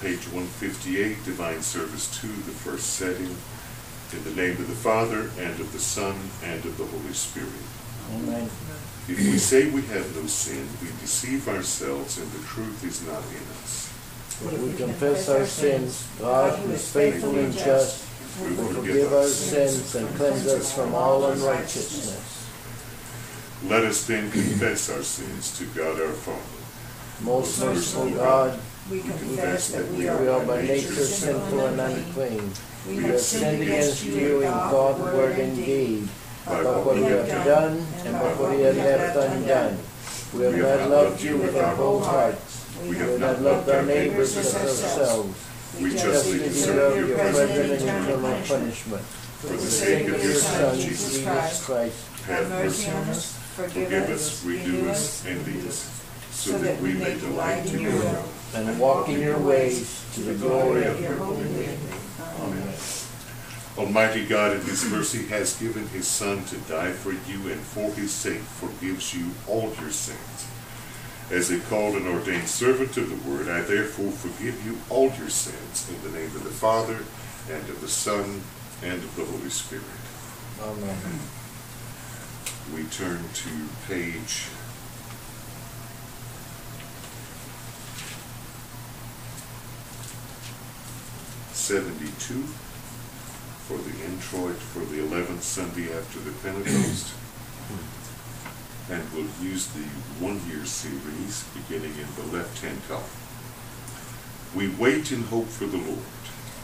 page 158, Divine Service 2, the first setting. In the name of the Father, and of the Son, and of the Holy Spirit. Amen. If we say we have no sin, we deceive ourselves, and the truth is not in us. But if we confess our sins, God who is faithful and just, will forgive our sins and cleanse us from all unrighteousness. Let us then confess our sins to God our Father. Most merciful God, We confess that we we are by nature sinful and unclean. We have sinned against you in thought, word, and deed, by what we have done and by what we have left undone. We have not loved you with our whole hearts. We have not loved our neighbors as ourselves. We Justly deserve your present and eternal punishment. For the sake of your Son, Jesus Christ, Have mercy on us, forgive us, renew us, and lead us, so that we may delight in your will. And walk in your ways to the glory of your holy name. Amen. Almighty God in his mercy has given his Son to die for you and for his sake forgives you all your sins. As a called and ordained servant of the word, I therefore forgive you all your sins in the name of the Father, and of the Son, and of the Holy Spirit. Amen. We turn to page seventy-two for the introit for the eleventh Sunday after the Pentecost. Hmm. And we'll use the one-year series beginning in the left-hand column. We wait in hope for the Lord.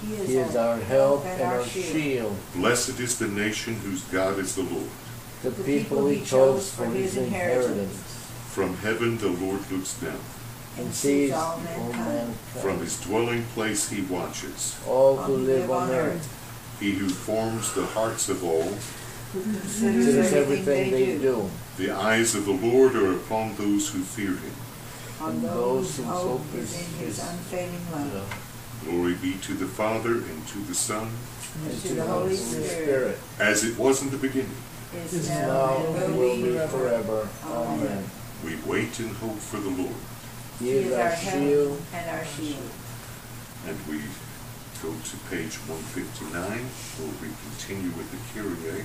He is our help and our shield, Blessed is the nation whose God is the Lord. the people he chose for his inheritance, From heaven the Lord looks down. And sees all all mankind. From his dwelling place he watches. all who live on earth, He who forms the hearts of all. considers everything they do, The eyes of the Lord are upon those who fear him. On those whose hope is in his unfailing love. Glory be to the Father, and to the Son, And to the Holy Spirit, as it was in the beginning. is is now now and and will will be be forever. Amen. Amen. We wait and hope for the Lord. He is our shield, and our shield. And we go to page 159, where we continue with the Kyrie.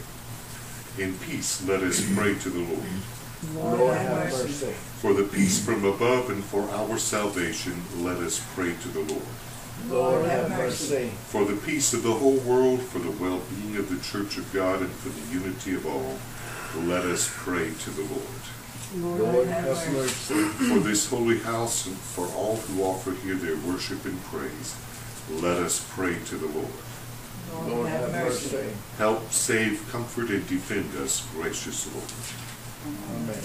In peace, let us pray to the Lord. Lord have mercy. For the peace from above and for our salvation, let us pray to the Lord. Lord have mercy. For the peace of the whole world, for the well-being of the Church of God, and for the unity of all, let us pray to the Lord. Lord have mercy. For this holy house and for all who offer here their worship and praise, let us pray to the Lord. Lord have mercy. Help, save, comfort, and defend us, gracious Lord. Amen.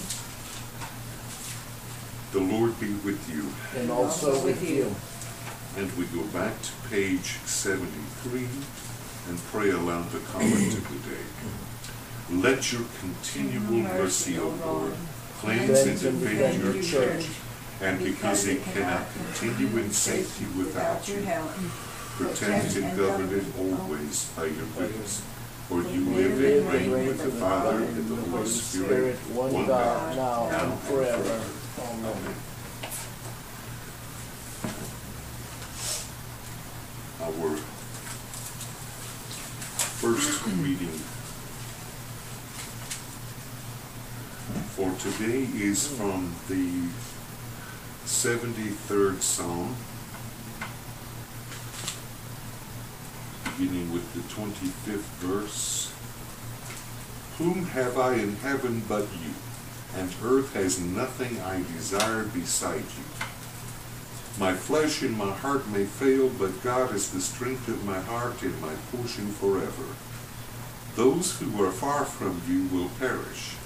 The Lord be with you. And also with you. And we go back to page 73 and pray aloud the comment of the day. Let your continual mercy, O Lord, cleanse and defend your church, and because it cannot continue in safety without you, protect and govern it always by your grace. For you live and reign with the Father and the Holy Spirit, one God, now and forever. Amen. Amen. Our first reading for today is from the 73rd Psalm, beginning with the 25th verse. Whom have I in heaven but you? and earth has nothing I desire beside you. My flesh and my heart may fail, but God is the strength of my heart and my portion forever. Those who are far from you will perish.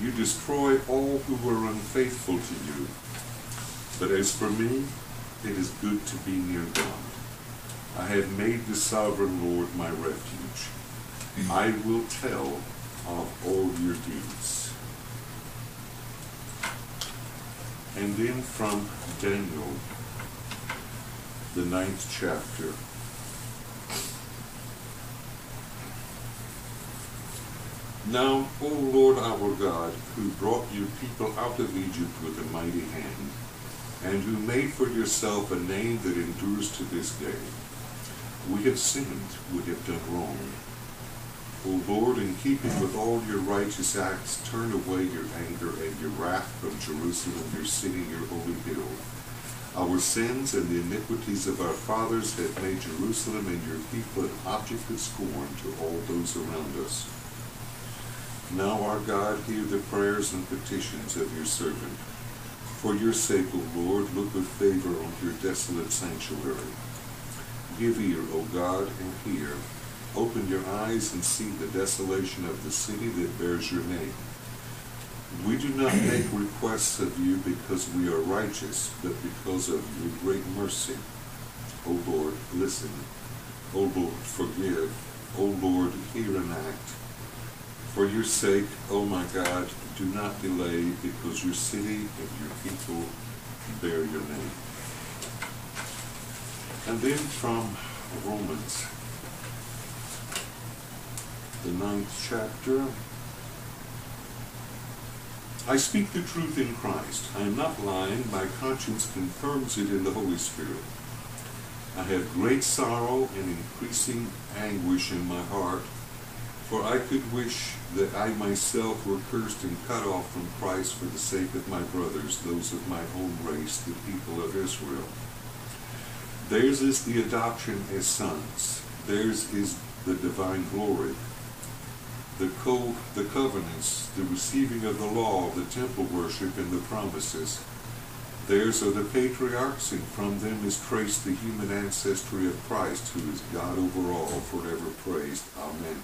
You destroy all who were unfaithful to you. But as for me, it is good to be near God. I have made the sovereign Lord my refuge. I will tell of all your deeds. And then from Daniel, the ninth chapter. Now, O Lord our God, who brought your people out of Egypt with a mighty hand, and who made for yourself a name that endures to this day. We have sinned, we have done wrong. O Lord, in keeping with all your righteous acts, turn away your anger and your wrath from Jerusalem, your city, your holy hill. Our sins and the iniquities of our fathers have made Jerusalem and your people an object of scorn to all those around us. Now, our God, hear the prayers and petitions of your servant. For your sake, O Lord, look with favor on your desolate sanctuary. Give ear, O God, and hear. Open your eyes and see the desolation of the city that bears your name. We do not make requests of you because we are righteous, but because of your great mercy. O Lord, listen. O Lord, forgive. O Lord, hear and act. For your sake, O my God, do not delay, because your city and your people bear your name. And then from Romans, the ninth chapter. I speak the truth in Christ. I am not lying. My conscience confirms it in the Holy Spirit. I have great sorrow and increasing anguish in my heart, for I could wish that I myself were cursed and cut off from Christ for the sake of my brothers, those of my own race, the people of Israel. Theirs is the adoption as sons. Theirs is the divine glory the, co- the covenants, the receiving of the law, the temple worship, and the promises. Theirs are the patriarchs, and from them is traced the human ancestry of Christ, who is God over all, forever praised. Amen.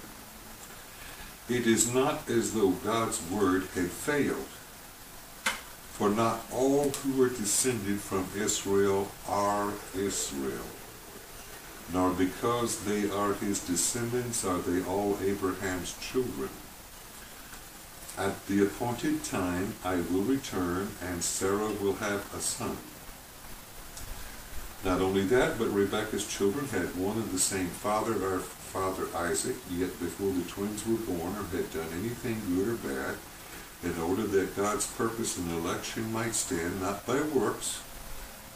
It is not as though God's word had failed, for not all who are descended from Israel are Israel nor because they are his descendants are they all Abraham's children. At the appointed time I will return, and Sarah will have a son. Not only that, but Rebekah's children had one and the same father, our father Isaac, yet before the twins were born or had done anything good or bad, in order that God's purpose in election might stand not by works,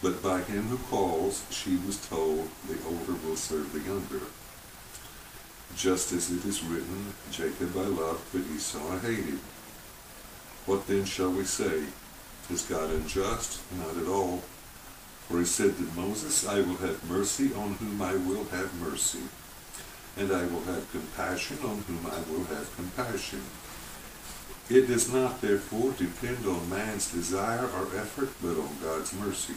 but by him who calls, she was told, the older will serve the younger. Just as it is written, Jacob I loved, but Esau I hated. What then shall we say? Is God unjust? Not at all. For he said to Moses, I will have mercy on whom I will have mercy, and I will have compassion on whom I will have compassion. It does not therefore depend on man's desire or effort, but on God's mercy.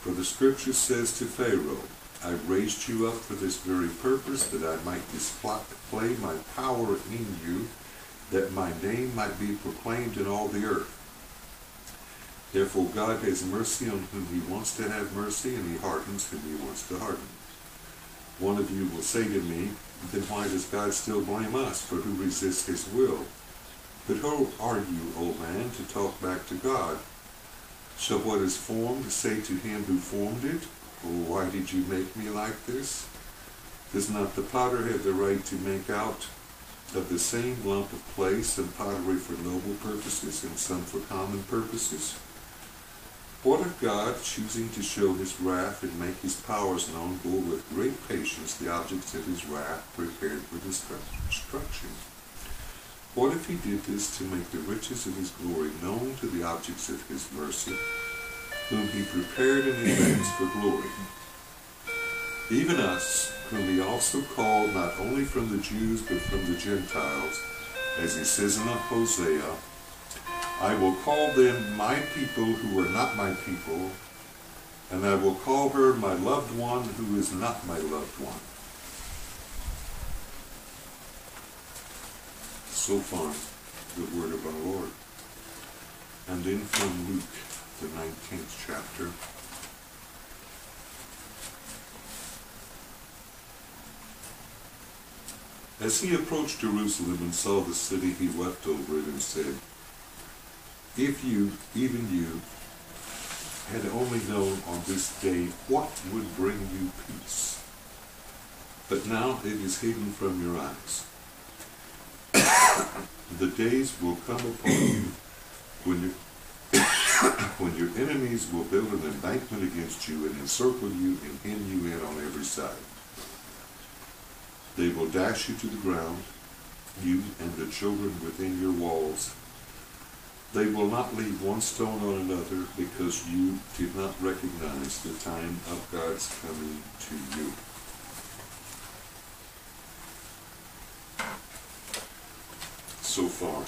For the scripture says to Pharaoh, I raised you up for this very purpose, that I might display my power in you, that my name might be proclaimed in all the earth. Therefore God has mercy on whom he wants to have mercy, and he hardens whom he wants to harden. One of you will say to me, then why does God still blame us, for who resists his will? But who are you, old man, to talk back to God? So what is formed, say to him who formed it, oh, why did you make me like this? Does not the potter have the right to make out of the same lump of clay some pottery for noble purposes and some for common purposes? What if God, choosing to show his wrath and make his powers known, bore with great patience the objects of his wrath prepared for destruction? What if he did this to make the riches of his glory known to the objects of his mercy, whom he prepared in advance for glory? Even us, whom he also called not only from the Jews but from the Gentiles, as he says in the Hosea, I will call them my people who are not my people, and I will call her my loved one who is not my loved one. so far the word of our Lord. And then from Luke, the 19th chapter. As he approached Jerusalem and saw the city, he wept over it and said, If you, even you, had only known on this day what would bring you peace. But now it is hidden from your eyes the days will come upon you when you when your enemies will build an embankment against you and encircle you and hem you in on every side. They will dash you to the ground, you and the children within your walls. They will not leave one stone on another because you did not recognize the time of God's coming to you. So far,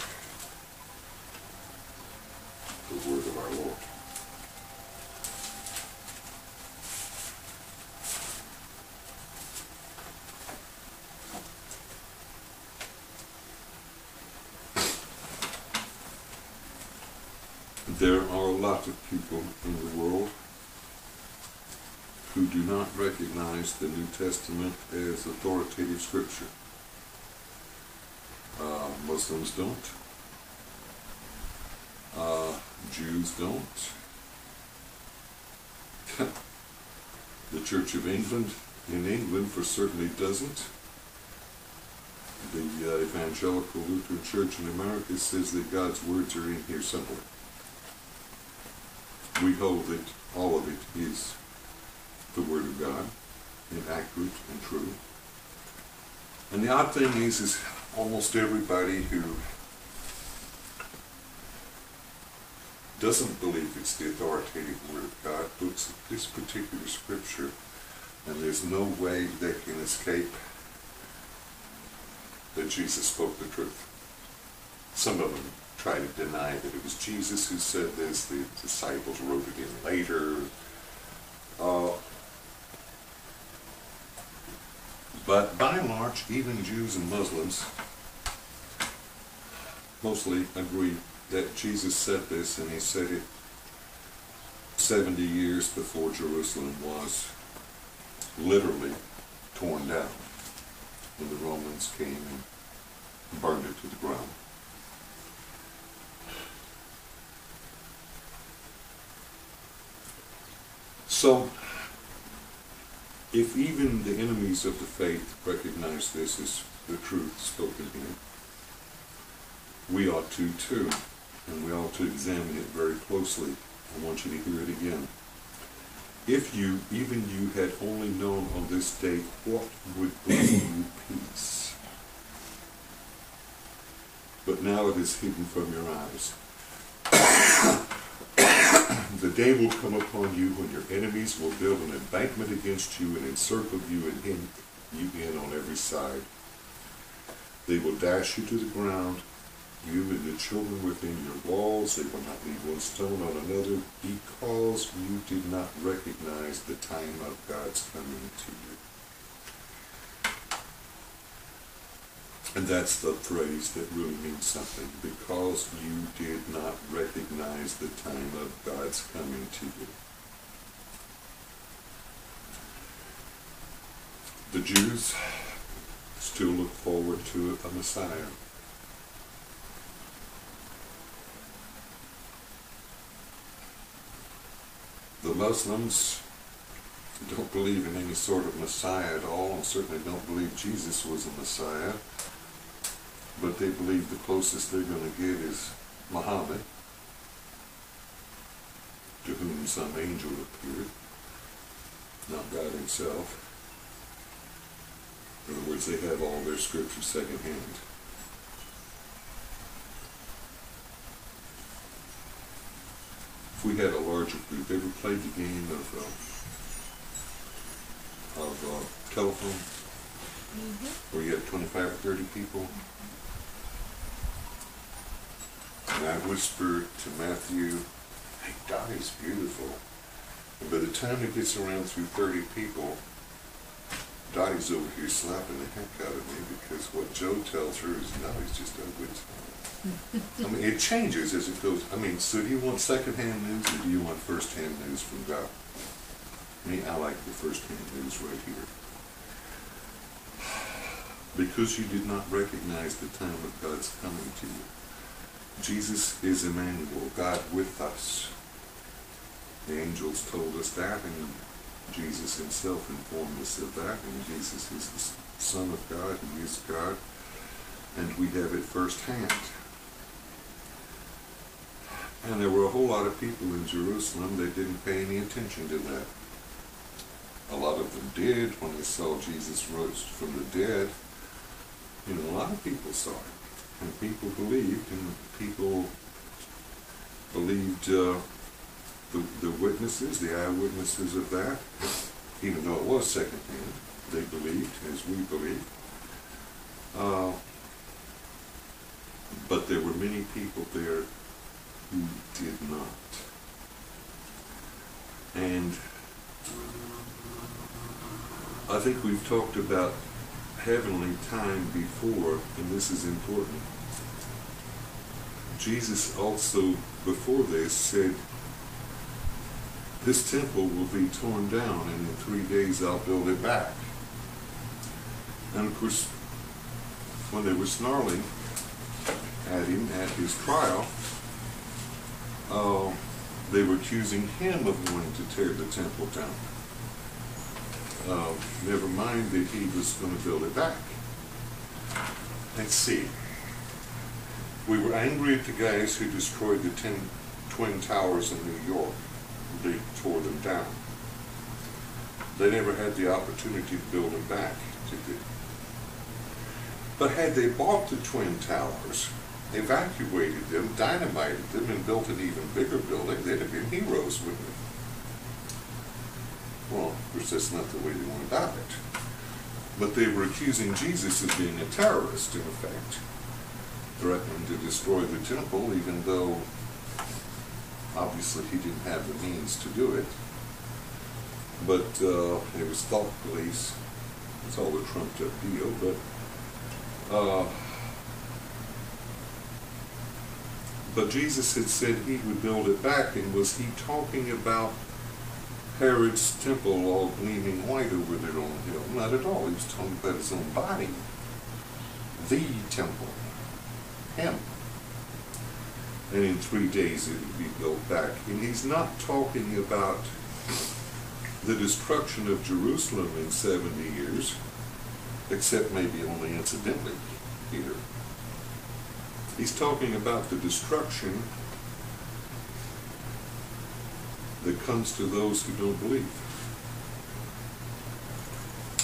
the word of our Lord. There of people in the world who do not recognize the New Testament as authoritative scripture. Uh, Muslims don't. Uh, Jews don't. the Church of England in England for certainly doesn't. The uh, Evangelical Lutheran Church in America says that God's words are in here somewhere. We hold that all of it is the Word of God, and accurate and true. And the odd thing is, is almost everybody who doesn't believe it's the authoritative Word of God looks at this particular scripture, and there's no way they can escape that Jesus spoke the truth. Some of them try to deny that it was Jesus who said this, the disciples wrote it in later. Uh, but by and large, even Jews and Muslims mostly agree that Jesus said this, and he said it 70 years before Jerusalem was literally torn down when the Romans came and burned it to the ground. So, if even the enemies of the faith recognize this as the truth spoken here, we ought to too, and we ought to examine it very closely. I want you to hear it again. If you, even you, had only known on this day what would bring you peace, but now it is hidden from your eyes. The day will come upon you when your enemies will build an embankment against you and encircle you and hem you in on every side. They will dash you to the ground, you and the children within your walls. They will not leave one stone on another because you did not recognize the time of God's coming to you. And that's the phrase that really means something. Because you did not recognize the time of God's coming to you. The Jews still look forward to a Messiah. The Muslims don't believe in any sort of Messiah at all, and certainly don't believe Jesus was a Messiah but they believe the closest they're going to get is Muhammad, to whom some angel appeared, not God himself. In other words, they have all their scriptures secondhand. If we had a larger group, ever played the game of uh, of uh, telephone, mm-hmm. where you have 25 or 30 people? And I whispered to Matthew, hey, Dottie's beautiful. And by the time it gets around through 30 people, Dottie's over here slapping the heck out of me because what Joe tells her is Dottie's just ugly. I mean, it changes as it goes. I mean, so do you want secondhand news or do you want first-hand news from God? Me, I like the first-hand news right here. Because you did not recognize the time of God's coming to you. Jesus is Emmanuel, God with us. The angels told us that, and Jesus himself informed us of that, and Jesus is the Son of God, He is God, and we have it firsthand. And there were a whole lot of people in Jerusalem that didn't pay any attention to that. A lot of them did when they saw Jesus rose from the dead. You know, a lot of people saw it. And people believed, and people believed uh, the, the witnesses, the eyewitnesses of that, even though it was secondhand, they believed, as we believe. Uh, but there were many people there who did not. And I think we've talked about heavenly time before, and this is important. Jesus also, before this, said, This temple will be torn down, and in three days I'll build it back. And of course, when they were snarling at him at his trial, uh, they were accusing him of wanting to tear the temple down. Uh, never mind that he was going to build it back. Let's see. We were angry at the guys who destroyed the ten, Twin Towers in New York. They tore them down. They never had the opportunity to build them back? But had they bought the Twin Towers, evacuated them, dynamited them, and built an even bigger building, they'd have been heroes, wouldn't they? Well, of course, that's not the way they went about it. But they were accusing Jesus of being a terrorist, in effect, threatening to destroy the temple, even though obviously he didn't have the means to do it. But uh, it was thought police. It's all a trumped up deal, but uh, but Jesus had said he would build it back, and was he talking about Herod's temple all gleaming white over there on the hill? Not at all. He was talking about his own body, the temple, him. And in three days it would be built back. And he's not talking about the destruction of Jerusalem in 70 years, except maybe only incidentally here. He's talking about the destruction that comes to those who don't believe.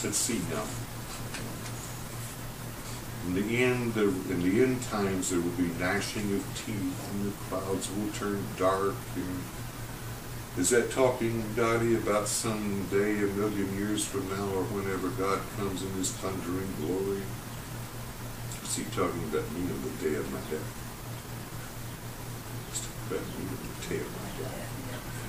Let's see now. In the end, there, in the end times, there will be gnashing of teeth, and the clouds will turn dark. And is that talking, Dottie, about some day, a million years from now, or whenever God comes in His thundering glory? Is He talking about me on the day of my death? Talking about me on the day of my death.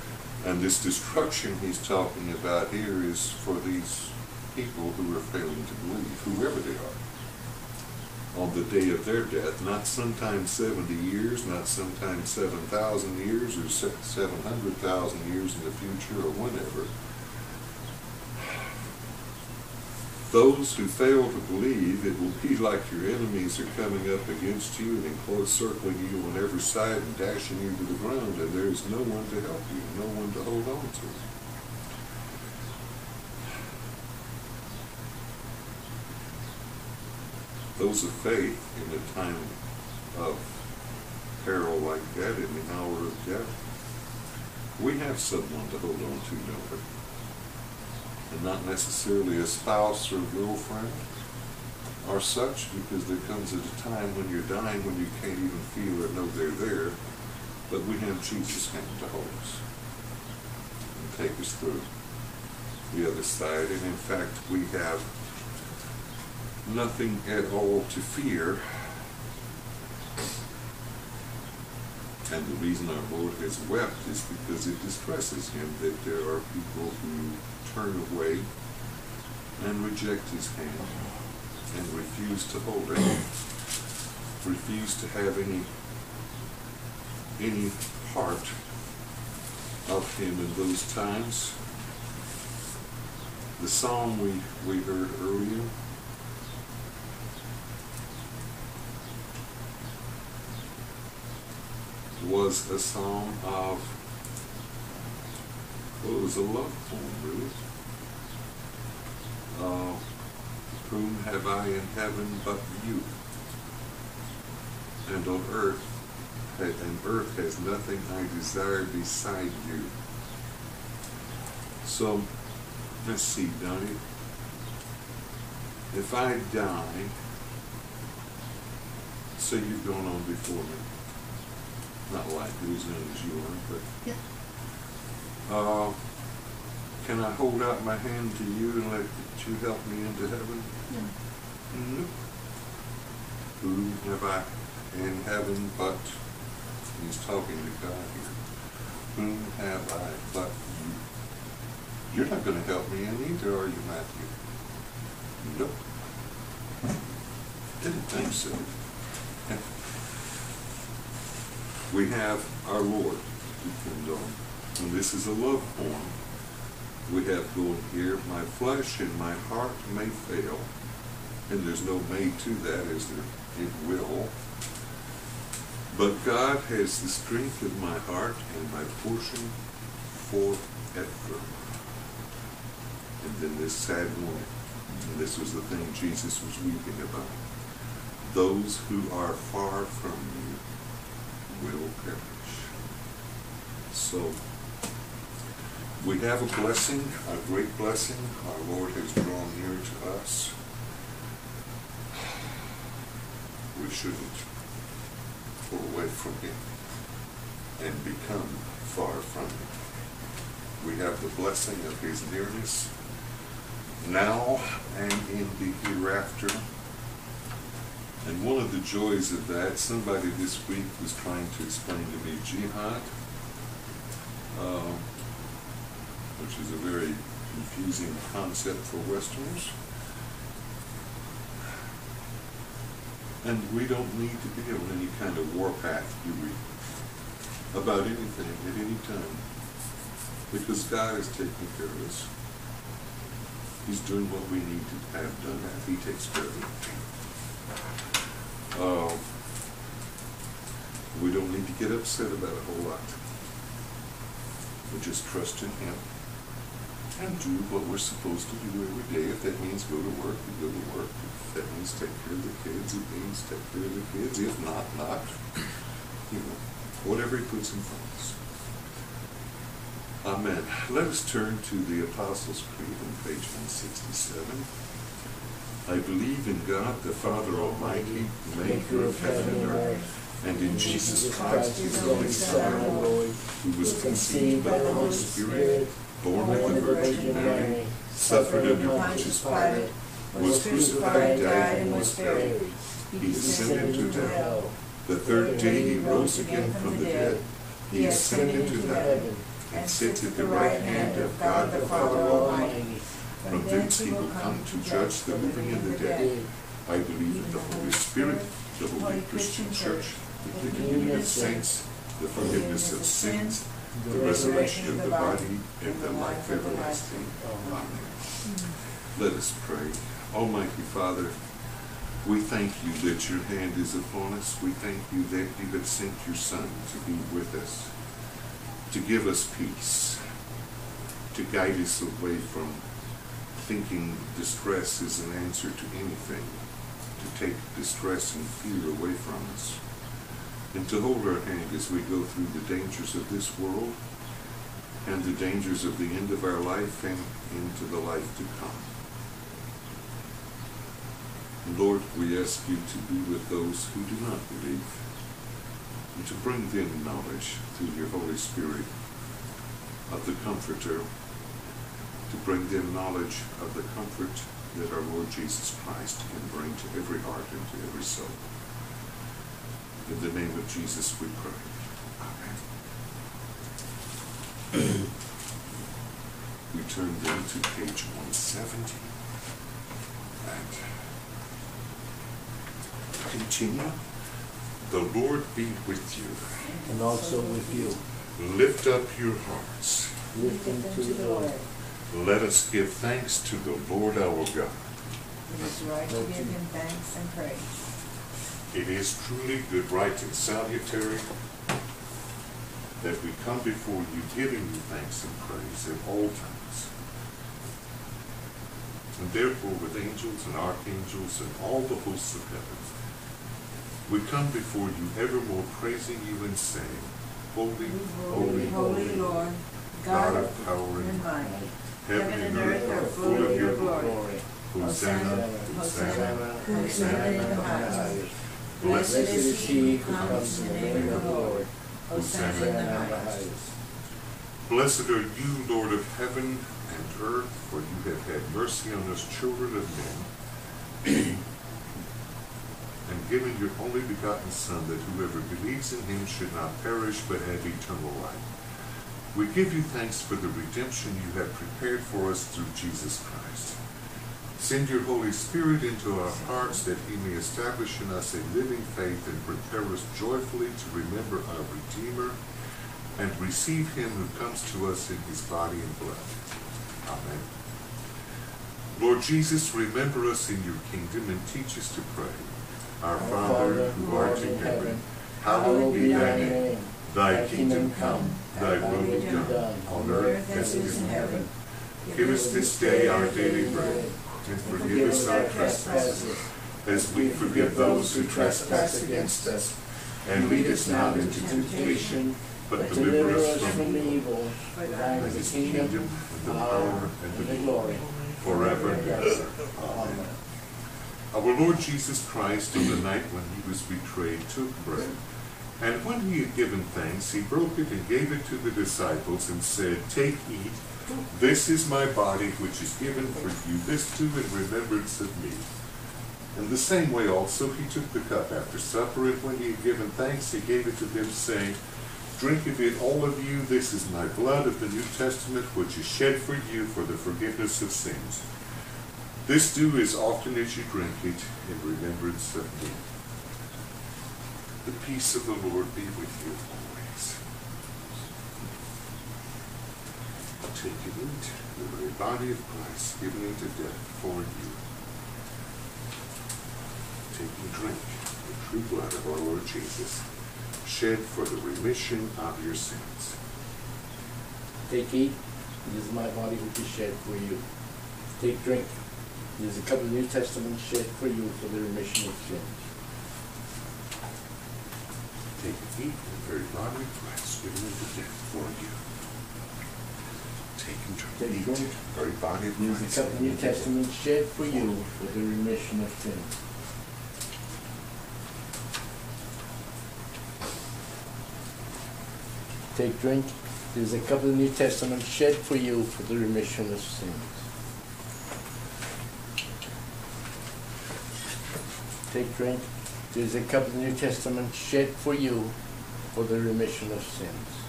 And this destruction he's talking about here is for these people who are failing to believe, whoever they are, on the day of their death, not sometime 70 years, not sometime 7,000 years or 700,000 years in the future or whenever. Those who fail to believe, it will be like your enemies are coming up against you and encircling you on every side and dashing you to the ground, and there is no one to help you, no one to hold on to. Those of faith in a time of peril like that, in the hour of death, we have someone to hold on to, don't we? And not necessarily a spouse or girlfriend are such, because there comes a time when you're dying when you can't even feel or know they're there. But we have Jesus' hand to hold us and take us through the other side. And in fact, we have nothing at all to fear. And the reason our Lord has wept is because it distresses him that there are people who turn away and reject his hand and refuse to hold it, refuse to have any any part of him in those times. The psalm we, we heard earlier was a psalm of well, it was a love poem, really. Uh, whom have I in heaven but you? And on earth and earth has nothing I desire beside you. So, let's see, Donnie. If I die, say you've gone on before me, not like as young as you are, but Yep. uh, can I hold out my hand to you and let you help me into heaven? No. Nope. Who have I in heaven but, he's talking to God here, whom have I but you? You're not gonna help me in either, are you, Matthew? Nope. Didn't think so. We have our Lord to depend on, and this is a love poem we have going here. My flesh and my heart may fail, and there's no may to that, is there? It will. But God has the strength of my heart and my portion forever. And then this sad one, and this was the thing Jesus was weeping about. Those who are far from you will perish. So, we have a blessing, a great blessing. Our Lord has drawn near to us. We shouldn't pull away from Him and become far from Him. We have the blessing of His nearness now and in the hereafter. And one of the joys of that, somebody this week was trying to explain to me jihad, um, which is a very confusing concept for Westerners. And we don't need to be on any kind of warpath, do we? About anything at any time. Because God is taking care of us. He's doing what we need to have done. He takes care of it. Uh, we don't need to get upset about a whole lot. We just trust in Him and do what we're supposed to do every day. If that means go to work, we go to work. If that means take care of the kids, it means take care of the kids. If not, not. You know, whatever He puts in front of us. Amen. Let us turn to the Apostles' Creed on page 167. I believe in God, the Father Almighty, maker of heaven and earth, and in Jesus Christ, his only Son, our Lord, who was conceived by the Holy Spirit, born of the Virgin Mary, suffered under Pontius Pilate, was crucified, died, and was buried. He descended into hell. The third day he rose again from the dead. He ascended into heaven, and sits at the right hand of God the Father Almighty. From thence he will come to judge the living and the dead. I believe in the Holy Spirit, the Holy Christian Church, the communion of saints, the forgiveness of sins, the resurrection of the body, and the life everlasting. Amen. Let us pray. Almighty Father, we thank you that your hand is upon us. We thank you that you have sent your Son to be with us, to give us peace, to guide us away from thinking distress is an answer to anything, to take distress and fear away from us, and to hold our hand as we go through the dangers of this world and the dangers of the end of our life and into the life to come. Lord, we ask you to be with those who do not believe and to bring them knowledge through your Holy Spirit of the Comforter, to bring them knowledge of the comfort that our Lord Jesus Christ can bring to every heart and to every soul. In the name of Jesus we pray. Amen. we turn then to page 170 and continue. The Lord be with you. and also with you. Lift up your hearts. Listen to the Lord. Let us give thanks to the Lord our God. It is right to give him thanks and praise. It is truly good, right, and salutary that we come before you giving you thanks and praise at all times. And therefore with angels and archangels and all the hosts of heaven, we come before you evermore praising you and saying, Holy, Holy, holy Lord, God of power and might, heaven and earth are full of your glory. Hosanna, Hosanna, Hosanna in the highest. Blessed is he who comes in the name of the Lord. Hosanna in the highest. Blessed are you, Lord of heaven and earth, for you have had mercy on us children of men, and given your only begotten Son, that whoever believes in him should not perish but have eternal life. We give you thanks for the redemption you have prepared for us through Jesus Christ. Send your Holy Spirit into our hearts that he may establish in us a living faith and prepare us joyfully to remember our Redeemer and receive him who comes to us in his body and blood. Amen. Lord Jesus, remember us in your kingdom and teach us to pray. Our Father, who art in heaven, hallowed be thy name. Thy kingdom come, thy will be done, on earth as it is in heaven. Give us this day our daily bread, and forgive us our trespasses, as we forgive those who trespass against us. And lead us not into temptation, but deliver us from evil. For thine is the kingdom, the power, and the glory, forever and ever. Amen. Our Lord Jesus Christ, on the night when he was betrayed, took bread. And when he had given thanks, he broke it and gave it to the disciples and said, Take, eat. This is my body, which is given for you. This do in remembrance of me. In the same way also he took the cup after supper, and when he had given thanks, he gave it to them, saying, Drink of it, all of you. This is my blood of the New Testament, which is shed for you for the forgiveness of sins. This do as often as you drink it in remembrance of me. The peace of the Lord be with you always. Take and eat the very body of Christ given into death for you. Take and drink the true blood of our Lord Jesus, shed for the remission of your sins. Take, eat. This is my body which is shed for you. Take, drink. This is a cup of the New Testament shed for you for the remission of sins. Take and eat the very of Christ given into death for you. Take and drink. Take, Eat drink. the very body of Christ. a cup of the New given into death. Testament shed for you for the remission of sins. Take, drink. This is a cup of the New Testament shed for you for the remission of sins. Take, drink. This is a cup of the New Testament shed for you for the remission of sins.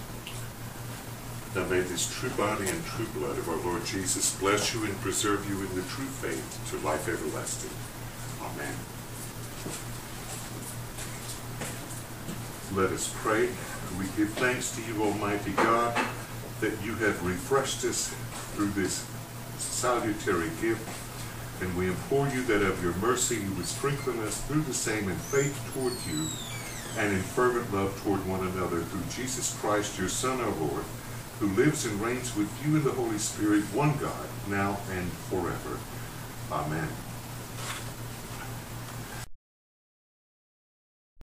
Now may this true body and true blood of our Lord Jesus bless you and preserve you in the true faith to life everlasting. Amen. Let us pray. We give thanks to you, Almighty God, that you have refreshed us through this salutary gift. And we implore you that of your mercy you would strengthen us through the same in faith toward you and in fervent love toward one another through Jesus Christ, your Son, our Lord, who lives and reigns with you in the Holy Spirit, one God, now and forever. Amen.